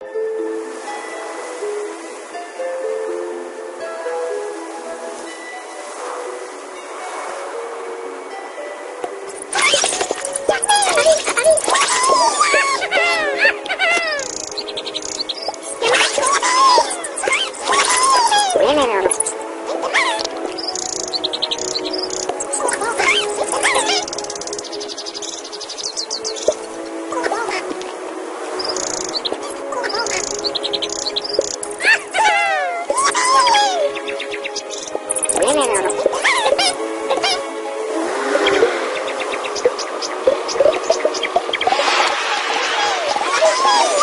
Yahoo! Woo!